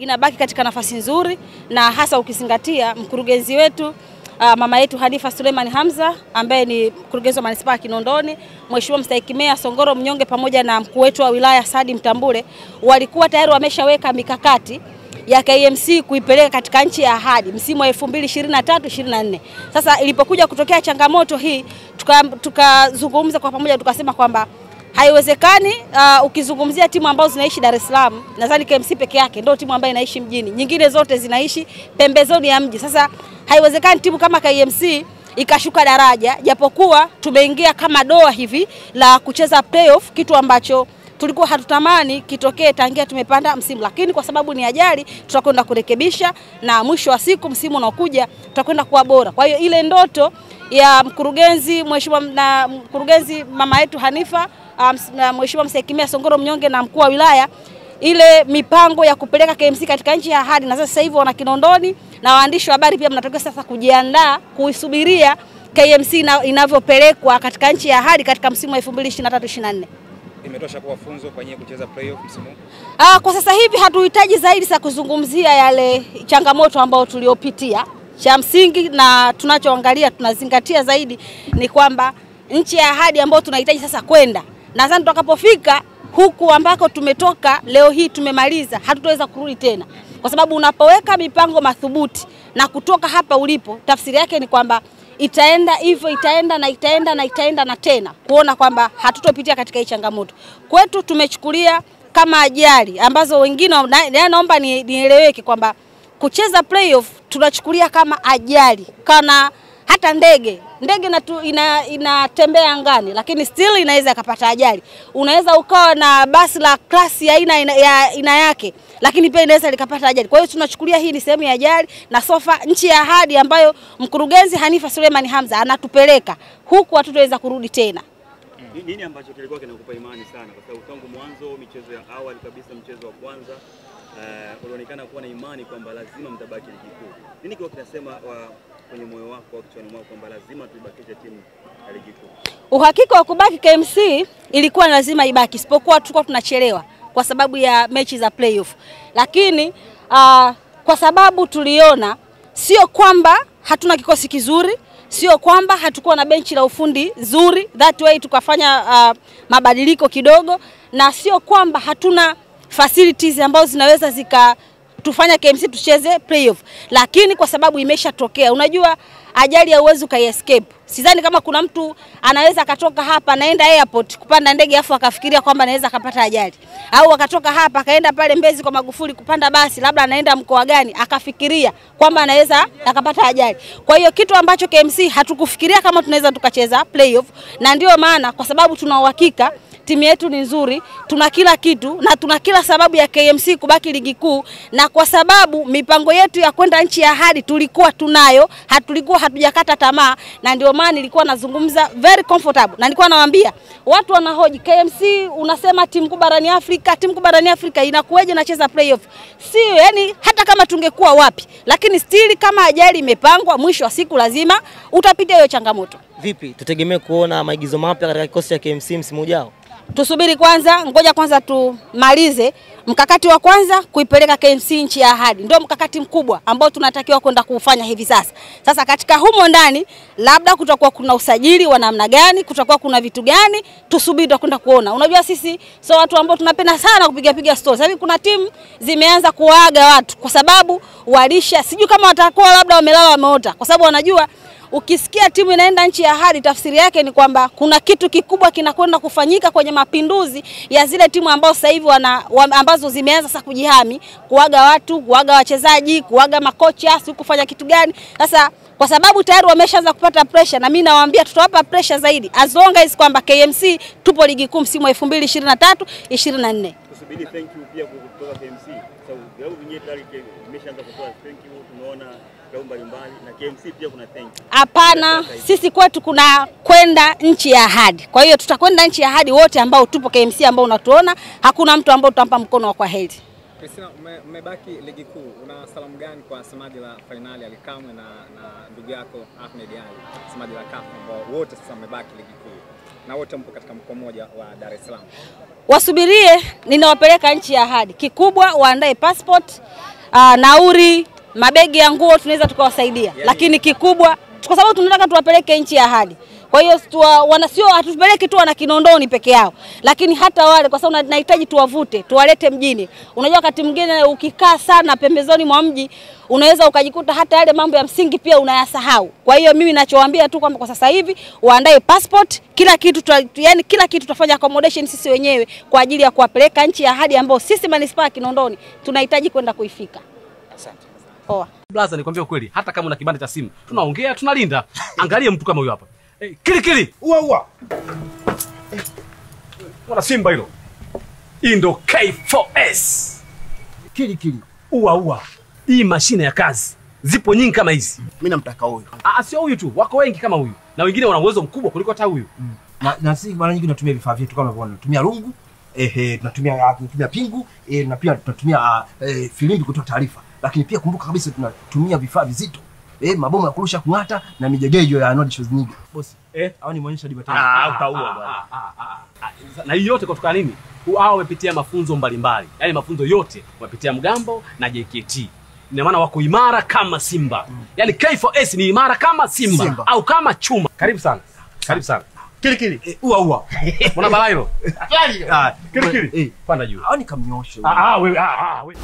inabaki katika nafasi nzuri, na hasa ukizingatia mkurugenzi wetu uh, mama yetu Hanifa Suleiman Hamza ambaye ni mkurugenzi wa manispaa ya Kinondoni, Mheshimiwa mstahiki meya Songoro Mnyonge pamoja na mkuu wetu wa wilaya Sadi Mtambule walikuwa tayari wameshaweka mikakati ya KMC kuipeleka katika nchi ya ahadi msimu wa 2023 24. Sasa ilipokuja kutokea changamoto hii tukazungumza tuka kwa pamoja tukasema kwamba haiwezekani. Uh, ukizungumzia timu ambazo zinaishi Dar es Salaam, nadhani KMC peke yake ndio timu ambayo inaishi mjini, nyingine zote zinaishi pembezoni ya mji. Sasa haiwezekani timu kama KMC ikashuka daraja, japokuwa tumeingia kama doa hivi la kucheza playoff, kitu ambacho tulikuwa hatutamani kitokee tangia tumepanda msimu, lakini kwa sababu ni ajali, tutakwenda kurekebisha na mwisho wa siku msimu unaokuja tutakwenda kuwa bora. Kwa hiyo ile ndoto ya mkurugenzi mheshimiwa na mkurugenzi mama yetu Hanifa mheshimiwa Msekimia Songoro Mnyonge na mkuu wa wilaya, ile mipango ya kupeleka KMC katika nchi ya ahadi, na sasa hivi wana Kinondoni na waandishi wa habari pia mnatakiwa sasa kujiandaa kuisubiria KMC inavyopelekwa katika nchi ya ahadi katika msimu wa 2023 24 imetosha kuwa funzo kwa nyinyi kucheza playoff msimu huu? Ah, kwa sasa hivi hatuhitaji zaidi za kuzungumzia yale changamoto ambayo tuliopitia. Cha msingi na tunachoangalia tunazingatia zaidi ni kwamba nchi ya ahadi ambayo tunahitaji sasa kwenda, nadhani tutakapofika huku ambako tumetoka leo hii tumemaliza, hatutaweza kurudi tena, kwa sababu unapoweka mipango madhubuti na kutoka hapa ulipo, tafsiri yake ni kwamba itaenda hivyo, itaenda na itaenda na itaenda na tena, kuona kwamba hatutopitia katika hii changamoto. Kwetu tumechukulia kama ajali ambazo wengine na, naomba nieleweke kwamba kucheza playoff tunachukulia kama ajali, kana hata ndege ndege inatembea ina angani, lakini still inaweza ikapata ajali. Unaweza ukawa na basi la klasi ya aina ya ina yake, lakini pia inaweza likapata ajali. Kwa hiyo tunachukulia hii ni sehemu ya ajali, na sofa nchi ya ahadi ambayo mkurugenzi Hanifa Suleiman Hamza anatupeleka huku, hatutaweza kurudi tena. Nini ambacho kilikuwa kinakupa imani sana, kwa sababu tangu mwanzo michezo ya awali kabisa, mchezo wa kwanza uh, ulionekana kuwa na imani kwamba lazima mtabaki ligi kuu. Nini kiwa kinasema wa kwenye moyo wako au kichwani mwako kwamba lazima tuibakishe timu ya ligi kuu? Uhakika wa kubaki KMC ilikuwa lazima ibaki, isipokuwa tulikuwa tunachelewa kwa sababu ya mechi za playoff, lakini uh, kwa sababu tuliona sio kwamba hatuna kikosi kizuri sio kwamba hatukuwa na benchi la ufundi zuri, that way tukafanya uh, mabadiliko kidogo, na sio kwamba hatuna facilities ambazo zinaweza zika tufanya KMC tucheze playoff, lakini kwa sababu imeshatokea, unajua ajali hauwezi ukaiescape. Sidhani kama kuna mtu anaweza akatoka hapa anaenda airport kupanda ndege afu akafikiria kwamba anaweza akapata ajali, au akatoka hapa akaenda pale Mbezi kwa Magufuli kupanda basi, labda anaenda mkoa gani, akafikiria kwamba anaweza akapata ajali. Kwa hiyo kitu ambacho KMC hatukufikiria kama tunaweza tukacheza playoff, na ndio maana kwa sababu tuna uhakika timu yetu ni nzuri, tuna kila kitu na tuna kila sababu ya KMC kubaki ligi kuu, na kwa sababu mipango yetu ya kwenda nchi ya ahadi tulikuwa tunayo, hatulikuwa hatujakata tamaa, na ndio maana nilikuwa nazungumza very comfortable, na nilikuwa nawaambia watu wanahoji KMC, unasema timu kubwa barani Afrika, timu kubwa barani Afrika inakuweje nacheza playoff? Sio, yani hata kama tungekuwa wapi, lakini still kama ajali imepangwa, mwisho wa siku lazima utapitia hiyo changamoto. Vipi, tutegemee kuona maigizo mapya katika kikosi cha KMC msimu ujao? Tusubiri kwanza, ngoja kwanza tumalize mkakati wa kwanza kuipeleka KMC nchi ya ahadi, ndio mkakati mkubwa ambao tunatakiwa kwenda kuufanya hivi sasa. Sasa katika humo ndani, labda kutakuwa kuna usajili wa namna gani, kutakuwa kuna vitu gani, tusubiri tutakwenda kuona. Unajua sisi sio watu ambao tunapenda sana kupiga piga stori. Sasa kuna timu zimeanza kuwaaga watu kwa sababu walisha, sijui kama watakuwa labda wamelala wameota, kwa sababu wanajua ukisikia timu inaenda nchi ya hadi, tafsiri yake ni kwamba kuna kitu kikubwa kinakwenda kufanyika kwenye mapinduzi ya zile timu ambao sasa hivi wana ambazo zimeanza sasa kujihami, kuaga watu, kuaga wachezaji, kuaga makocha, si kufanya kitu gani. Sasa kwa sababu tayari wameshaanza kupata pressure, na mimi nawaambia tutawapa pressure zaidi as long as kwamba KMC tupo ligi kuu msimu wa 2023 24. Tusubiri thank you pia kutoka KMC, sababu vilabu vingine tayari vimeshaanza kutoa thank you, tumeona vilabu mbalimbali na KMC pia kuna thank you. Hapana, sisi kwetu kuna kwenda nchi ya ahadi. Kwa hiyo tutakwenda nchi ya ahadi wote ambao tupo KMC ambao unatuona, hakuna mtu ambao tutampa mkono wa kwaheri. Christina, mmebaki ligi kuu, una salamu gani kwa semaji la fainali Alikamwe na, na ndugu yako Ahmed Ali, semaji la CAF ambao wote sasa mmebaki ligi kuu, na wote mpo katika mkoa mmoja wa Dar es Salaam. wasubirie, ninawapeleka nchi ya ahadi. Kikubwa waandae passport, uh, nauri, mabegi ya nguo tunaweza tukawasaidia, lakini kikubwa kwa sababu tunataka tuwapeleke nchi ya ahadi. Kwa hiyo sio hatupeleki tu wana Kinondoni peke yao, lakini hata wale, kwa sababu na- nahitaji tuwavute, tuwalete mjini. Unajua, wakati mwingine ukikaa sana pembezoni mwa mji unaweza ukajikuta hata yale mambo ya msingi pia unayasahau. Kwa hiyo mimi nachowaambia tu kwamba kwa sasa hivi waandae passport, kila kitu tu, yani kila kitu tutafanya accommodation sisi wenyewe kwa ajili ya kuwapeleka nchi ya ahadi ambayo sisi manispaa ya Kinondoni tunahitaji kwenda kuifika. Asante. Poa. Blaza, nikwambia ukweli, hata kama una kibanda cha simu tunaongea, tunalinda. Angalie mtu kama huyo hapa kili kili, ua ua, mwana simba hilo. Hii ndo K4S kili kili, ua ua. Hii mashine ya kazi zipo nyingi kama hizi. Mimi namtaka huyu. Ah, sio huyu tu, wako wengi kama huyu, na wengine wana uwezo mkubwa kuliko hata huyu. Na, na sisi mara nyingi tunatumia vifaa vyetu kama unavyoona, tunatumia rungu ehe, tunatumia ah, tunatumia pingu eh, na pia tunatumia ah, eh, filimbi kutoa taarifa, lakini pia kumbuka kabisa tunatumia vifaa vizito eh, mabomu ya kurusha kung'ata na mijegejo ya Arnold Schwarzenegger. Bosi, Eh? au nimuonyesha mwanisha Ah, tena? ah, utaua ah, bwana. ah, ah, ah, ah. Na hiyo yote kutoka nini? Hao wamepitia mafunzo mbalimbali, yaani mafunzo yote wamepitia mgambo na JKT. Ina maana wako imara kama simba, yaani K4S ni imara kama simba, Simba. au kama chuma. Karibu sana, karibu sana. Kili kili. Eh, ua ua. Mbona balaa hilo? Ah, Kili kili. Eh, Panda juu. au nikamnyosha. Ah, ah, wewe, ah, ah, wewe.